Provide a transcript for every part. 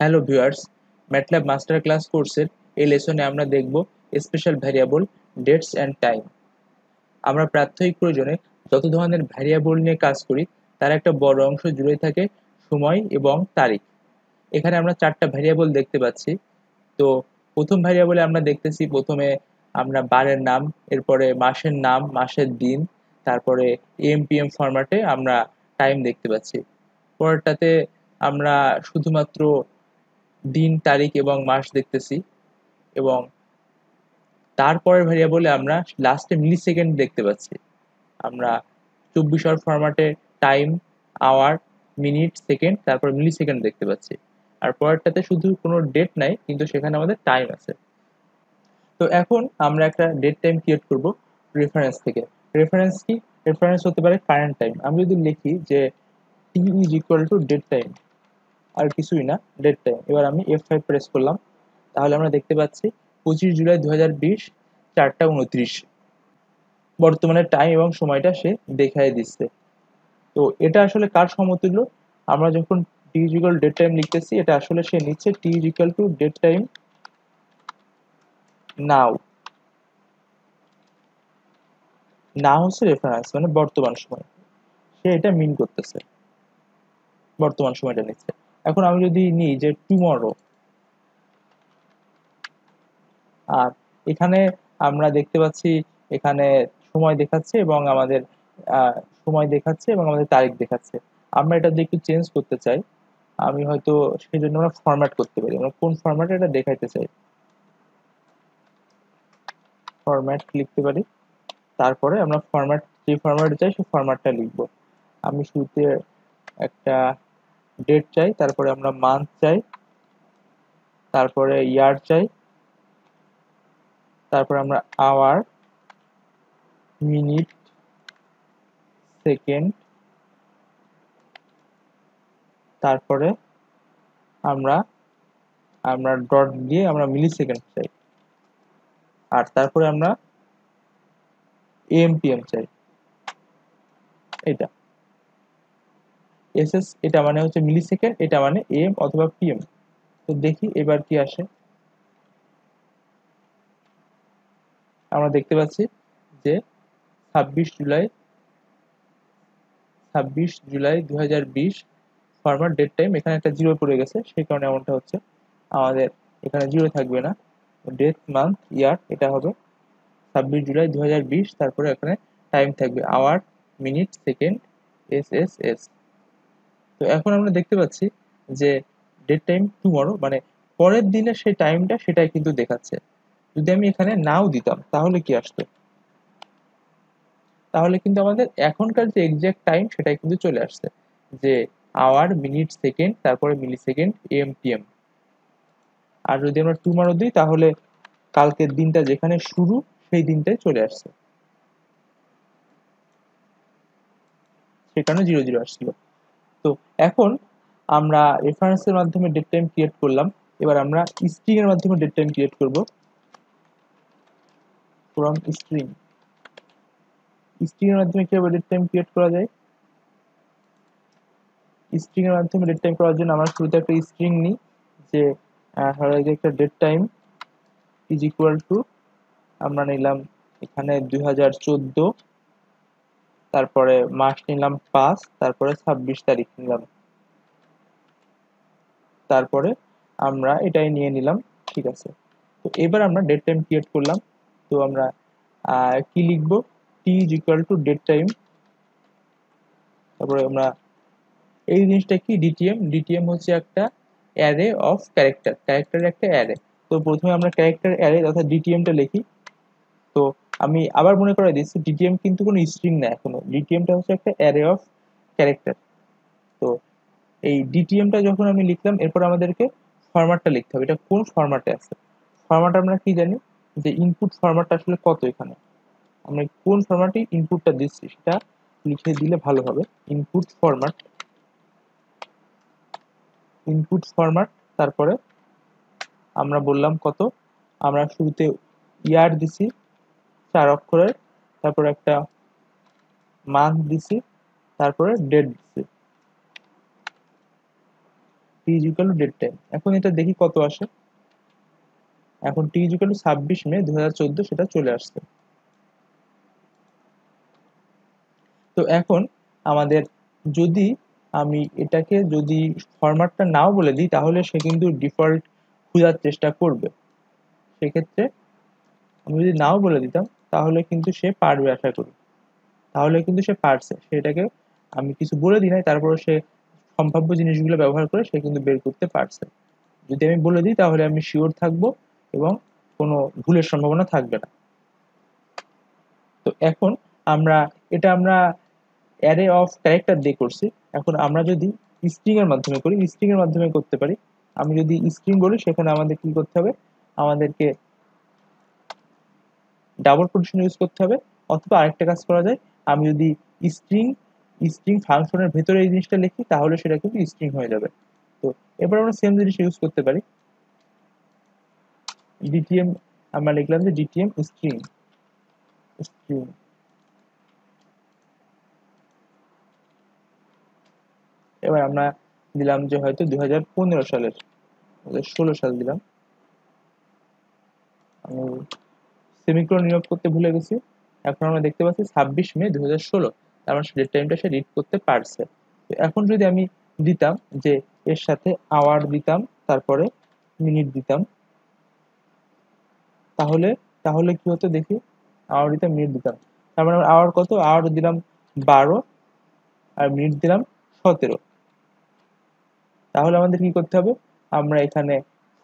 Hello viewers MATLAB master class কোর্সের এই লেসনে আমরা দেখব special variable dates and time আমরা প্রাত্যহিক প্রয়োজনে যত ধরনের ভ্যারিয়েবল নিয়ে কাজ করি, তার একটা বড় অংশ জুড়ে থাকে সময় এবং তারিখ। এখানে আমরা চারটা ভ্যারিয়েবল দেখতে পাচ্ছি। তো প্রথম ভ্যারিয়েবলে আমরা দেখতেছি, প্রথমে আমরা বারের নাম, এরপরে মাসের নাম, মাসের দিন, তারপরে এম পি এম ফরম্যাটে আমরা টাইম দেখতে পাচ্ছি। পরেরটাতে আমরা শুধুমাত্র দিন, তারিখ এবং মাস দেখতেছি এবং তারপরের ভ্যারিয়েবলে আমরা লাস্টে মিলি সেকেন্ড দেখতে পাচ্ছি। আমরা চব্বিশ আওয়ার ফরম্যাটে টাইম আওয়ার মিনিট সেকেন্ড তারপর মিলি সেকেন্ড দেখতে পাচ্ছি। আর পরেরটাতে শুধু কোনো ডেট নাই, কিন্তু সেখানে আমাদের টাইম আছে। তো এখন আমরা একটা ডেট টাইম ক্রিয়েট করব রেফারেন্স থেকে। রেফারেন্স কি? রেফারেন্স হতে পারে কারেন্ট টাইম আমি যদি লিখি যে T is equal to date time আর কিছুই না ডেট টাইম এবার আমি এফ ফাইভ প্রেস করলাম। তাহলে আমরা দেখতে পাচ্ছি পঁচিশ জুলাই দু হাজার বিশ, চারটা উনত্রিশ। বর্তমানে টাইম এবং সময়টা সে দেখাই দিচ্ছে। তো এটা আসলে কার সমতুল্য আমরা যখন টি ইজিক্যাল ডেট টাইম লিখতেছি, এটা আসলে সে নিচ্ছে T is equal to date time now না হচ্ছে রেফারেন্স মানে বর্তমান সময়। সে এটা মিন করতেছে। বর্তমান সময়টা নিচ্ছে। এখন আমি যদি নিই যে টুমরো আর এখানে আমরা দেখতে পাচ্ছি এখানে সময় দেখাচ্ছে এবং আমাদের সময় দেখাচ্ছে এবং আমাদের তারিখ দেখাচ্ছে। আমরা এটা যদি একটু চেঞ্জ করতে চাই, আমি হয়তো সেই জন্য আমরা ফরম্যাট করতে পারি। আমরা কোন ফরম্যাটে এটা দেখাইতে চাই? ফরম্যাট লিখতে পারি। তারপরে আমরা ফরম্যাট যে ফরম্যাটে চাই সেই ফরম্যাটটা লিখব। আমি শুরুতে একটা ডেট চাই, তারপরে আমরা মান্থ চাই, তারপরে ইয়ার চাই, তারপরে আমরা আওয়ার মিনিট সেকেন্ড তারপরে আমরা আমরা ডট দিয়ে আমরা মিলি সেকেন্ড চাই। আর তারপরে আমরা এমপিএম চাই। এটা এস এস এটা মানে হচ্ছে মিলি সেকেন্ড এটা মানে এম অথবা পিএম তো দেখি এবার কি আসে। আমরা দেখতে পাচ্ছি যে ছাব্বিশ জুলাই ছাব্বিশ জুলাই দু হাজার বিশ ফরমার ডেট টাইম এখানে একটা জিরো পড়ে গেছে, সেই কারণে এমনটা হচ্ছে। আমাদের এখানে জিরো থাকবে না। ডেট মান্থ ইয়ার এটা হবে ছাব্বিশ জুলাই দু হাজার বিশ, তারপরে এখানে টাইম থাকবে। Hour minute second S S S তো এখন আমরা দেখতে পাচ্ছি যে ডেট টাইম টুমরো মানে পরের দিনের সেই টাইমটা সেটাই কিন্তু দেখাচ্ছে। যদি আমি এখানে নাও দিতাম, তাহলে কি আসতো? তাহলে কিন্তু আমাদের এখনকার যে এক্সাক্ট টাইম সেটাই কিন্তু চলে আসছে। যে আওয়ার মিনিট সেকেন্ড তারপরে millisecond M T PM আর যদি আমরা টুমারো দিই, তাহলে কালকের দিনটা যেখানে শুরু, সেই দিনটাই চলে আসছে। সেখানে জিরো জিরো আসছিল। তো এখন আমরা রেফারেন্সের মাধ্যমে ডেট টাইম ক্রিয়েট করলাম। এবার আমরা স্ট্রিং এর মাধ্যমে ডেট টাইম ক্রিয়েট করব। ফ্রম স্ট্রিং স্ট্রিং এর মাধ্যমে কীভাবে ডেট টাইম ক্রিয়েট করা যায়? স্ট্রিং এর মাধ্যমে ডেট টাইম করার জন্য আমরা শুরুতে একটা স্ট্রিং নিই, যে ধরো একটা date time is equal to আমরা নিলাম এখানে দুই হাজার চোদ্দ। তারপরে মাস নিলাম পাঁচ, তারপরে ছাব্বিশ তারিখ নিলাম। তারপরে আমরা এটাই নিয়ে নিলাম, ঠিক আছে? তো এবার আমরা ডেট টাইম ক্রিয়েট করলাম। তো আমরা কি লিখব? T is equal to date time তারপরে আমরা, এই জিনিসটা কি? ডিটিএম ডিটিএম হচ্ছে একটা অ্যারে অফ ক্যারেক্টার ক্যারেক্টারের একটা অ্যারে তো প্রথমে আমরা ক্যারেক্টার অ্যারে অর্থাৎ ডিটিএমটা লিখি। তো আমি আবার মনে করে দিচ্ছি ডিটিএম কিন্তু কোনো স্ট্রিং না এখনও। ডিটিএমটা হচ্ছে একটা অ্যারে অফ ক্যারেক্টার তো এই ডিটিএমটা যখন আমি লিখলাম, এরপর আমাদেরকে ফরম্যাটটা লিখতে হবে। এটা কোন ফরম্যাটে আছে? ফরম্যাট আমরা কি জানি? যে ইনপুট ফরম্যাটটা আসলে কত এখানে? আমরা কোন ফরম্যাটে ইনপুটটা দিচ্ছি? সেটা লিখে দিলে ভালো হবে। ইনপুট ফরম্যাট ইনপুট ফরম্যাট তারপরে আমরা বললাম কত? আমরা শুরুতে ইয়ার দিছি। চার অক্ষরের তারপর একটা মান্থ দিছি, তারপরে ডেট দিছি। T is equal to date time এখন এটা দেখি কত আসে। এখন টি ইজ ইকুয়াল টু ছাব্বিশ মে দু হাজার চোদ্দ সেটা চলে আসছে। তো এখন আমাদের যদি আমি এটাকে যদি ফরম্যাটটা নাও বলে দিই, তাহলে সে কিন্তু ডিফল্ট খোঁজার চেষ্টা করবে। সেক্ষেত্রে আমি যদি নাও বলে দিতাম তাহলে কিন্তু সে পারবে আশা করি। তাহলে কিন্তু সে পারছে। সেটাকে আমি কিছু বলে দিই নাই তারপরে সে সম্ভাব্য জিনিসগুলো ব্যবহার করে সে কিন্তু বের করতে পারছে। যদি আমি বলে দিই, তাহলে আমি শিওর থাকব এবং কোনো ভুলের সম্ভাবনা থাকবে না। তো এখন আমরা, এটা আমরা অ্যারে অফ ক্যারেক্টার দিয়ে করছি। এখন আমরা যদি স্ট্রিং এর মাধ্যমে করি স্ট্রিং এর মাধ্যমে করতে পারি। আমি যদি স্ট্রিং বলি, সেখানে আমাদের কি করতে হবে? আমাদেরকে ডাবল কোটেশন ইউজ করতে হবে, অথবা আরেকটা কাজ করা যায়, আমি যদি স্ট্রিং স্ট্রিং ফাংশনের ভেতরে এই জিনিসটা লিখি, তাহলে সেটা কিন্তু স্ট্রিং হয়ে যাবে। তো এবার আমরা সেম জিনিস ইউজ করতে পারি। ডিটিএম আমরা লিখলাম যে ডিটিএম স্ট্রিং স্ট্রিং এবার আমরা দিলাম যে হয়তো দুই হাজার পনেরো সালের ষোলো সাল দিলাম। আমি নিয়োগ করতে ভুলে গেছি। এখন আমরা দেখতে পাচ্ছি ছাব্বিশ মে দু হাজার ষোলো। তার মানে ডেট টাইমটা সে রিড করতে পারছে। তো এখন যদি আমি দিতাম যে এর সাথে আওয়ার দিতাম, তারপরে মিনিট দিতাম, তাহলে তাহলে কি হতো দেখি? আওয়ার দিতাম মিনিট দিতাম। তার মানে আওয়ার কত? আওয়ার দিলাম বারো আর মিনিট দিলাম সতেরো। তাহলে আমাদের কি করতে হবে? আমরা এখানে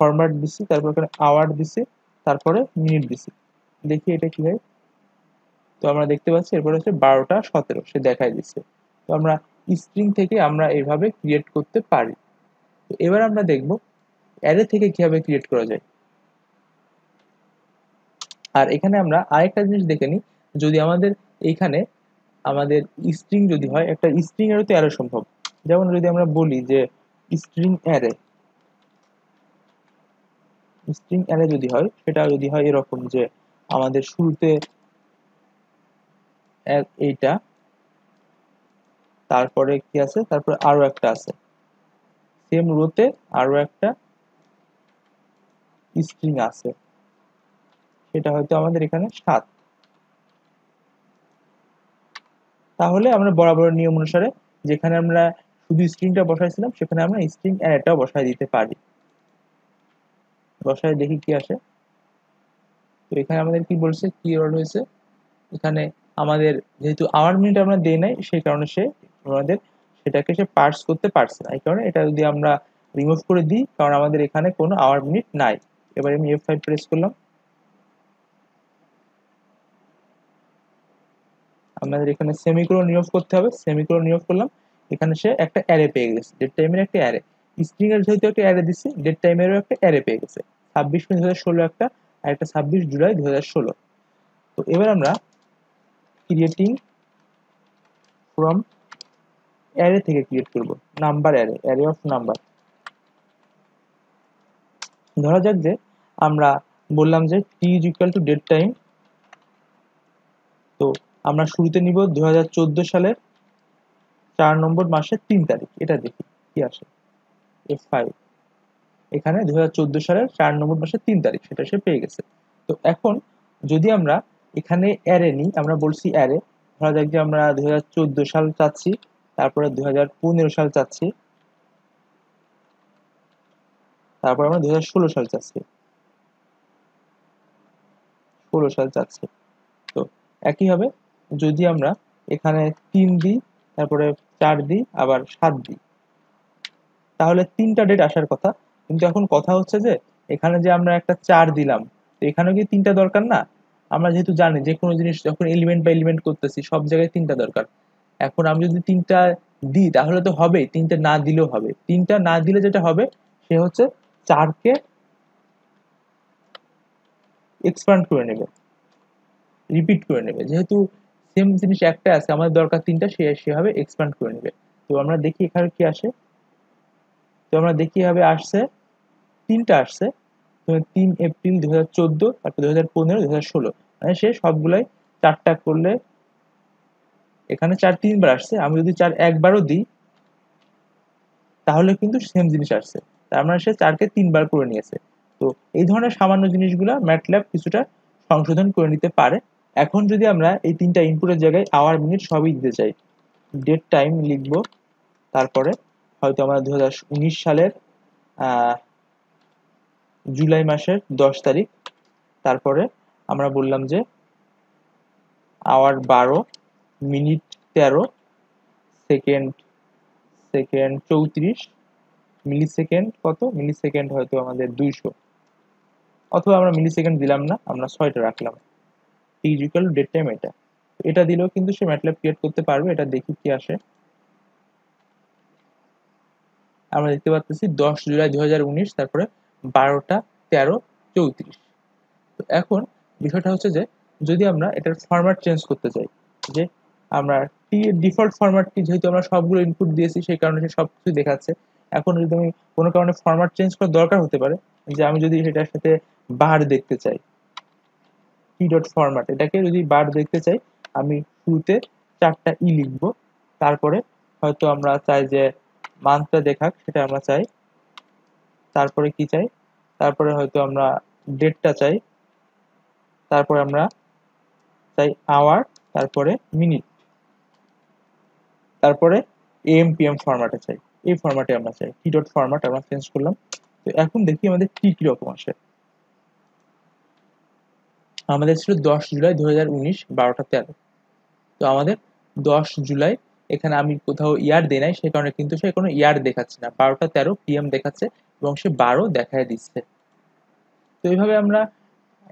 ফরম্যাট দিচ্ছি তারপর এখানে আওয়ার দিচ্ছি তারপরে মিনিট দিচ্ছি দেখি এটা কি হয়। তো আমরা দেখতে পাচ্ছি, এরপরে হচ্ছে বারোটা সতেরো, সে দেখাই দিচ্ছে। তো আমরা স্ট্রিং থেকে আমরা এভাবে ক্রিয়েট করতে পারি। তো এবার আমরা দেখব অ্যারে থেকে কীভাবে ক্রিয়েট করা যায়। আর এখানে আমরা আরেকটা জিনিস দেখে নিই, যদি আমাদের এখানে আমাদের স্ট্রিং যদি হয়, একটা স্ট্রিং এরও তো অ্যারে সম্ভব। যেমন যদি আমরা বলি যে স্ট্রিং অ্যারে স্ট্রিং অ্যারে যদি হয়, সেটা যদি হয় এরকম যে আমাদের শুরুতে এইটা। তারপরে কি আছে? তারপরে আরও একটা আছে। সেম রোতে আরও একটা স্ট্রিং আছে। সেটা হয়তো আমাদের এখানে সাত। তাহলে আমরা বরাবর নিয়ম অনুসারে যেখানে আমরা শুধু স্ট্রিংটা বসাইছিলাম, সেখানে আমরা স্ট্রিং অ্যারেটাও বসাই দিতে পারি। বসায় দেখি কি আসে। তো এখানে আমাদের কি বলছে? কি ওয়ার্ড হয়েছে? এখানে আমাদের যেহেতু আওয়ার মিনিট আমরা দেই নাই, সেই কারণে সে আমাদের সেটাকে সে পার্স করতে পারছে না। এই কারণে এটা যদি আমরা রিমুভ করে দিই, কারণ আমাদের এখানে কোনো আওয়ার মিনিট নাই। এবার আমি এফ ফাইভ প্রেস করলাম। আমাদের এখানে সেমিক্রো নিয়োগ করতে হবে। সেমিক্রো নিয়োগ করলাম। এখানে সে একটা অ্যারে পেয়ে গেছে। ডেট টাইমের একটা অ্যারে স্ট্রিং এর যেহেতু একটা অ্যারে দিচ্ছি ডেট টাইমেরও একটা অ্যারে পেয়ে গেছে। ছাব্বিশ মে দু হাজার ষোলো একটা। আর একটা ছাব্বিশ জুলাই দু হাজার ষোলো। তো এবার আমরা ক্রিয়েটিং ফ্রম অ্যারে থেকে ক্রিয়েট করব। Number array array of number ধরা যাক যে আমরা বললাম যে T is equal to date time তো আমরা শুরুতে নিব দু হাজার চোদ্দ সালের চার নম্বর মাসের তিন তারিখ। এটা দেখি, কি আসে? এফ ফাইভ এখানে দুই হাজার চোদ্দ সালের চার নম্বর মাসের তিন তারিখ, সেটা সে পেয়ে গেছে। তো এখন যদি আমরা এখানে অ্যারে নিই, আমরা বলছি অ্যারে ধরা যাক যে আমরা দুহাজার চোদ্দ সাল চাচ্ছি, তারপরে দুই হাজার পনেরো সাল চাচ্ছি, তারপর আমরা দুই হাজার ষোলো সাল চাচ্ছি। ষোলো সাল চাচ্ছি। তো একই হবে, যদি আমরা এখানে তিন দিই, তারপরে চার দিই, আবার সাত দিই। তাহলে তিনটা ডেট আসার কথা কিন্তু এখন কথা হচ্ছে যে, এখানে যে আমরা একটা চার দিলাম, তো এখানেও কি তিনটা দরকার? না। আমরা যেহেতু জানি যে কোনো জিনিস যখন এলিমেন্ট বা এলিমেন্ট করতেছি, সব জায়গায় তিনটা দরকার। এখন আমি যদি তিনটা দিই, তাহলে তো হবেই। তিনটা না দিলেও হবে। তিনটা না দিলে যেটা হবে, সে হচ্ছে চারকে এক্সপান্ড করে নেবে। রিপিট করে নেবে। যেহেতু সেম জিনিস একটা আছে, আমাদের দরকার তিনটা, সে সেভাবে এক্সপান্ড করে নেবে। তো আমরা দেখি এখানে কি আসে। তো আমরা দেখি এভাবে আসছে। তিনটা আসছে। তিন এপ্রিল দু হাজার চোদ্দ, তারপর দু হাজার পনেরো দু হাজার ষোলো। মানে সে সবগুলাই চারটা করলে এখানে চার তিনবার আসছে। আমি যদি চার একবারও দিই, তাহলে কিন্তু সেম জিনিস আসছে। তার মানে সে চারকে তিনবার করে নিয়েছে। তো এই ধরনের সামান্য জিনিসগুলো ম্যাটল্যাব কিছুটা সংশোধন করে নিতে পারে। এখন যদি আমরা এই তিনটা ইনপুটের জায়গায় আওয়ার মিনিট সবই দিতে চাই ডেট টাইম লিখব, তারপরে হয়তো আমরা দু হাজার উনিশ সালের জুলাই মাসের দশ তারিখ। তারপরে আমরা বললাম যে আওয়ার বারো মিনিট তেরো সেকেন্ড সেকেন্ড চৌত্রিশ মিলি সেকেন্ড কত? মিলি সেকেন্ড হয়তো আমাদের দুইশো। অথবা আমরা মিলি সেকেন্ড দিলাম না, আমরা ছয়টা রাখলাম। ইজিক্যাল ডেট টাইম এটা। এটা দিলেও কিন্তু সে ম্যাটল্যাব ক্রিয়েট করতে পারবে, এটা দেখি কি আসে। আমরা দেখতে পাচ্ছি দশ জুলাই দু হাজার উনিশ, তারপরে বারোটা তেরো চৌত্রিশ। তো এখন বিষয়টা হচ্ছে যে, যদি আমরা এটার ফরম্যাট চেঞ্জ করতে চাই, যে আমরা টি ডিফল্ট ফরম্যাটটি যেহেতু আমরা সবগুলো ইনপুট দিয়েছি, সেই কারণে সে সব কিছু দেখাচ্ছে। এখন যদি আমি কোনো কারণে ফরম্যাট চেঞ্জ করার দরকার হতে পারে, যে আমি যদি সেটার সাথে বার দেখতে চাই টি ডট ফরম্যাট এটাকে যদি বার দেখতে চাই, আমি শুরুতে চারটা ই লিখব, তারপরে হয়তো আমরা চাই যে মান্থটা দেখাক, সেটা আমরা চাই তারপরে কি চাই? তারপরে হয়তো আমরা ডেটটা চাই। তারপরে আমরা চাই আওয়ার তারপরে মিনিট তারপরে এম পি এম ফরম্যাটে চাই। এই ফরম্যাটে আমরা চাই। টি ডট ফরম্যাট আমরা চেঞ্জ করলাম। তো এখন দেখি আমাদের টি কীরকম আসে। আমাদের ছিল দশ জুলাই দু হাজার উনিশ, বারোটা তেরো। তো আমাদের দশ জুলাই, এখানে আমি কোথাও ইয়ার দেই নাই সে কারণে কিন্তু সে কোনো ইয়ার দেখাচ্ছে না। বারোটা তেরো পিএম দেখাচ্ছে। এবং সে বারো দেখায় দিচ্ছে। তো এইভাবে আমরা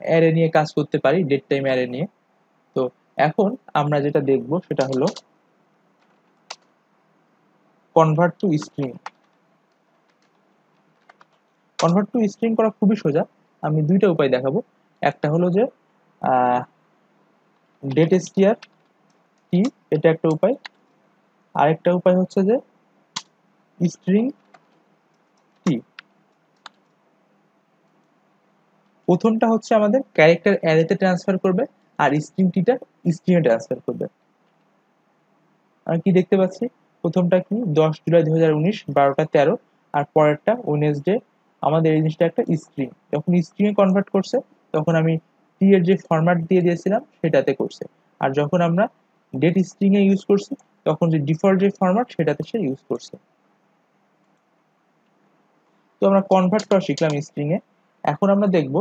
অ্যারে নিয়ে কাজ করতে পারি ডেট টাইম অ্যারে নিয়ে। তো এখন আমরা যেটা দেখব সেটা হলো convert to string convert to string করা খুবই সোজা। আমি দুইটা উপায় দেখাবো। একটা হলো যে ডেট স্টিয়ার টি এটা একটা উপায়। আরেকটা উপায় হচ্ছে যে স্ট্রিং টি প্রথমটা হচ্ছে আমাদের ক্যারেক্টার অ্যারেতে ট্রান্সফার করবে আর স্ট্রিং টিটা স্ট্রিংয়ে ট্রান্সফার করবে। আমি কি দেখতে পাচ্ছি? প্রথমটা কি? দশ জুলাই দু হাজার উনিশ, বারোটা তেরো, আর পরেরটা ওয়েনেসডে আমাদের এই জিনিসটা একটা স্ট্রিং যখন স্ট্রিংয়ে কনভার্ট করছে, তখন আমি টি এর যে ফরম্যাট দিয়ে দিয়েছিলাম, সেটাতে করছে। আর যখন আমরা ডেট স্ট্রিংয়ে ইউজ করছি, তখন যে ডিফল্ট যে ফরম্যাট সেটাতে সে ইউজ করছে। তো আমরা কনভার্ট করা শিখলাম স্ট্রিংয়ে এখন আমরা দেখব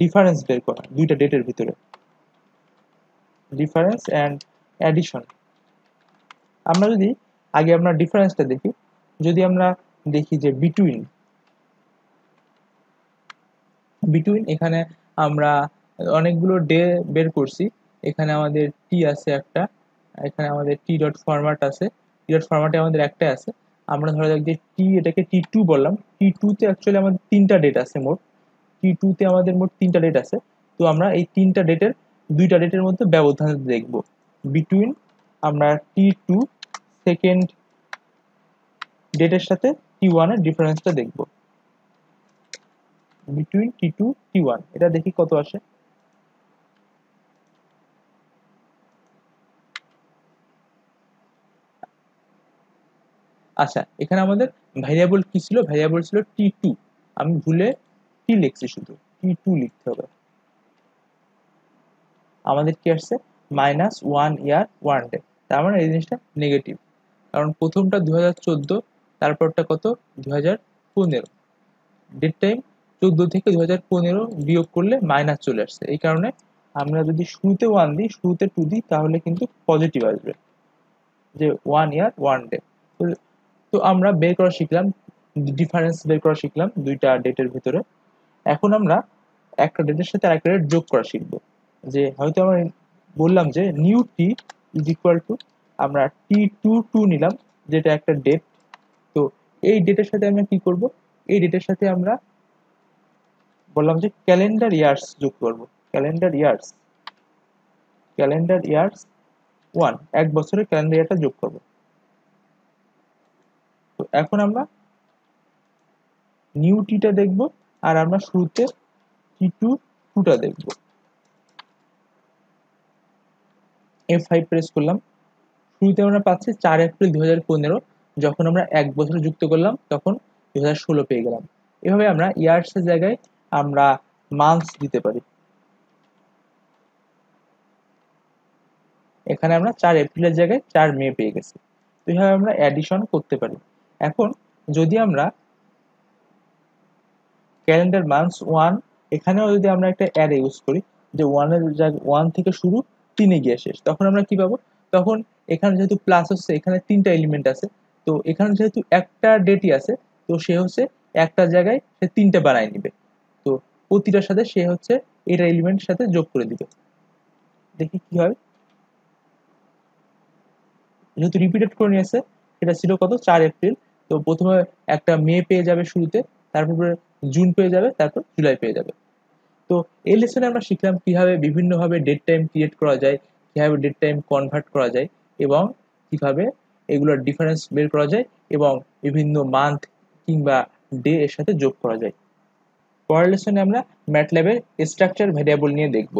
ডিফারেন্স বের করা, দুইটা ডেটের ভিতরে। ডিফারেন্স অ্যান্ড অ্যাডিশন আমরা যদি আগে আমরা ডিফারেন্সটা দেখি, যদি আমরা দেখি যে বিটুইন বিটুইন এখানে আমরা অনেকগুলো ডে বের করছি। এখানে আমাদের টি আছে একটা, এখানে আমাদের টি ডট ফরম্যাট আছে। টি ডট ফরম্যাটে আমাদের একটাই আছে। আমরা ধরা যাক যে টি এটাকে টি টু বললাম। টি টুতে অ্যাকচুয়ালি আমাদের তিনটা ডেট আছে মোট। টি টুতে আমাদের মোট তিনটা ডেট আছে। তো আমরা এই তিনটা ডেটের দুইটা ডেটের মধ্যে ব্যবধান দেখব। বিটুইন আমরা টি টু সেকেন্ড ডেটের সাথে টি ওয়ানের ডিফারেন্সটা দেখব। Between T two T one এটা দেখি কত আসে। আচ্ছা এখানে আমাদের ভ্যারিয়েবল কি ছিল? ভ্যারিয়েবল ছিল টি টু আমি ভুলে টি লিখছি শুধু? টি টু লিখতে হবে? আমাদের কি আসছে? Minus one year one day তার মানে এই জিনিসটা নেগেটিভ কারণ প্রথমটা দু হাজার চোদ্দ, তারপরটা কত? দু হাজার পনেরো। ডেট টাইম চোদ্দ থেকে দু হাজার পনেরো বিয়োগ করলে মাইনাস চলে আসছে। এই কারণে আমরা যদি শুরুতে ওয়ান দিই, শুরুতে টু দিই, তাহলে কিন্তু পজিটিভ আসবে। যে ওয়ান ইয়ার ওয়ান ডে তো আমরা বের করা শিখলাম ডিফারেন্স বের করা শিখলাম দুইটা ডেটের ভিতরে। এখন আমরা একটা ডেটের সাথে আরেকটা ডেট যোগ করা শিখব। যে হয়তো আমরা বললাম যে new T is equal to আমরা টি টু টু নিলাম, যেটা একটা ডেট তো এই ডেটের সাথে আমরা কি করব? এই ডেটের সাথে আমরা বললাম যে ক্যালেন্ডার ইয়ার্স যোগ করব। Calendar years calendar years one এক বছরের ক্যালেন্ডার ইয়ারটা যোগ করব। তো এখন আমরা নিউ টিটা দেখব। আর আমরা শুরুতে টি টু টুটা দেখব। এফ ফাইভ প্রেস করলাম। শুরুতে আমরা পাচ্ছি চার এপ্রিল দু হাজার পনেরো, যখন আমরা এক বছর যুক্ত করলাম, তখন দু হাজার ষোলো পেয়ে গেলাম। এভাবে আমরা ইয়ার্সের জায়গায় আমরা মান্থস দিতে পারি। এখানে আমরা চার এপ্রিলের জায়গায় চার মে পেয়ে গেছি। তো এইভাবে আমরা অ্যাডিশন করতে পারি। এখন যদি আমরা ক্যালেন্ডার মান্থস ওয়ান এখানেও যদি আমরা একটা অ্যাড ইউজ করি, যে ওয়ানের ওয়ান থেকে শুরু তিনে গিয়ে শেষ, তখন আমরা কি পাবো? তখন এখানে যেহেতু প্লাস হচ্ছে, এখানে তিনটা এলিমেন্ট আছে, তো এখানে যেহেতু একটা ডেটই আছে, তো সে হচ্ছে একটা জায়গায় সে তিনটা বানায় নিবে। তো প্রতিটার সাথে সে হচ্ছে এটা এলিমেন্টের সাথে যোগ করে দিবে। দেখি কি হয়। যেহেতু রিপিটেড করে নিয়েছে, সেটা ছিল কত? চার এপ্রিল। তো প্রথমে একটা মে পেয়ে যাবে শুরুতে, তারপর জুন পেয়ে যাবে, তারপর জুলাই পেয়ে যাবে। তো এই লেসনে আমরা শিখলাম কীভাবে বিভিন্নভাবে ডেট টাইম ক্রিয়েট করা যায়, কীভাবে ডেট টাইম কনভার্ট করা যায় এবং কীভাবে এগুলোর ডিফারেন্স বের করা যায় এবং বিভিন্ন মান্থ কিংবা ডে এর সাথে যোগ করা যায়। পরের লেসনে আমরা ম্যাটল্যাবের স্ট্রাকচার ভ্যারিয়েবল নিয়ে দেখব।